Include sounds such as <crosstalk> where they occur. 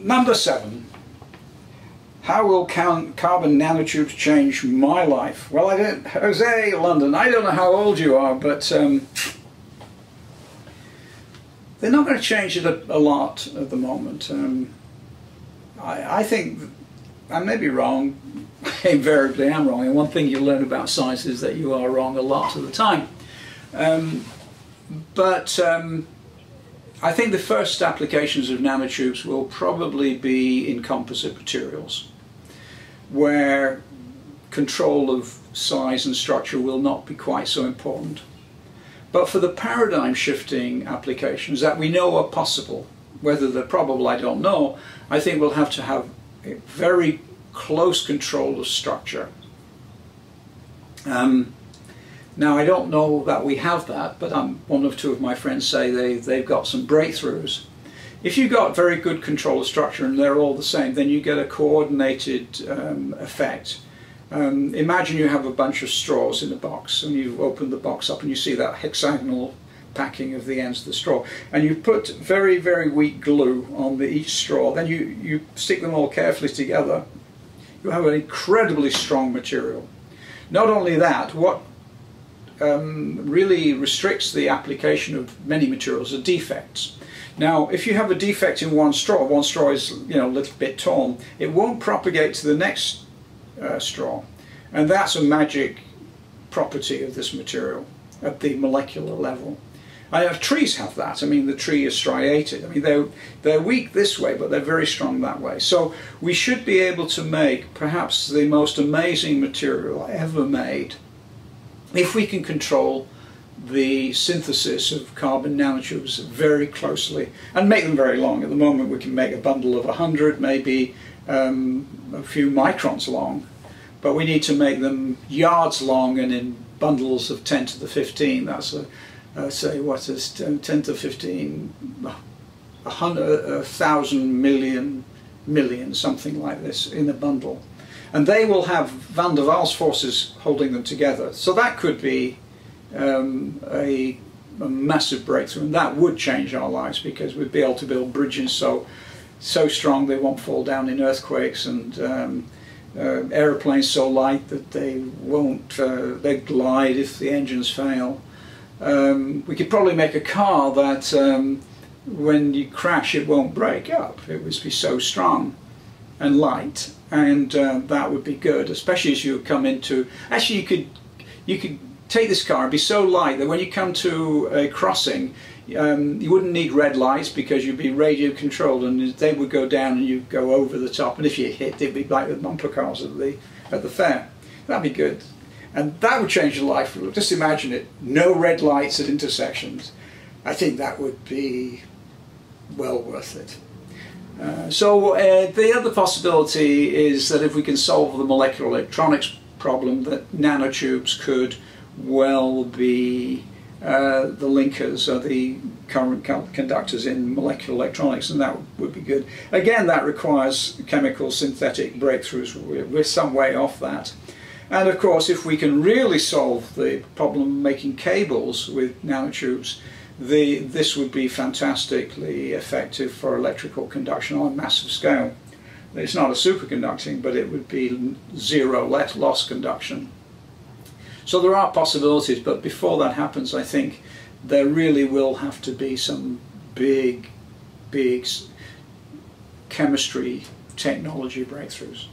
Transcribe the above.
number seven. How will carbon nanotubes change my life? Well, I don't, José London, I don't know how old you are, but um, they're not going to change it a, a lot at the moment. Um, I, I, think, I may be wrong, I <laughs> invariably am wrong, and one thing you learn about science is that you are wrong a lot of the time. Um, but um, I think the first applications of nanotubes will probably be in composite materials, where control of size and structure will not be quite so important. But for the paradigm shifting applications that we know are possible, whether they're probable I don't know, I think we'll have to have very close control of structure. Um, now I don't know that we have that, but um, one of two of my friends say they, they've got some breakthroughs. If you've got very good control of structure and they're all the same, then you get a coordinated um, effect. Um, imagine you have a bunch of straws in a box and you open the box up and you see that hexagonal packing of the ends of the straw and you put very very weak glue on the, each straw then you, you stick them all carefully together you have an incredibly strong material not only that what um, really restricts the application of many materials are defects. Now, if you have a defect in one straw, one straw is you know a little bit torn, it won't propagate to the next uh, straw, and that's a magic property of this material at the molecular level. I have trees have that. I mean, the tree is striated. I mean, they're they're weak this way, but they're very strong that way. So we should be able to make perhaps the most amazing material ever made if we can control the synthesis of carbon nanotubes very closely and make them very long. At the moment we can make a bundle of 100, maybe um, a few microns long, but we need to make them yards long and in bundles of 10 to the 15. That's a, uh, say what is 10, 10 to 15, a hundred, a thousand million, million, something like this in a bundle and they will have van der Waals forces holding them together. So that could be um, a, a, massive breakthrough, and that would change our lives because we'd be able to build bridges so so strong they won't fall down in earthquakes, and um, uh, aeroplanes so light that they won't uh, they glide if the engines fail. Um, we could probably make a car that um, when you crash it won't break up. It would be so strong and light and uh, that would be good especially as you come into actually you could you could take this car and be so light that when you come to a crossing um, you wouldn't need red lights because you'd be radio controlled and they would go down and you'd go over the top and if you hit they'd be like the bumper cars at the at the fair. That'd be good. And that would change your life. Just imagine it. No red lights at intersections I think that would be well worth it uh, so uh, the other possibility is that if we can solve the molecular electronics problem, that nanotubes could well be uh, the linkers or the current conductors in molecular electronics, and that would be good. Again, that requires chemical synthetic breakthroughs. We're, some way off that. And of course, if we can really solve the problem making cables with nanotubes, the, this would be fantastically effective for electrical conduction on a massive scale. It's not a superconducting, but it would be zero loss conduction. So there are possibilities, but before that happens, I think there really will have to be some big, big chemistry technology breakthroughs.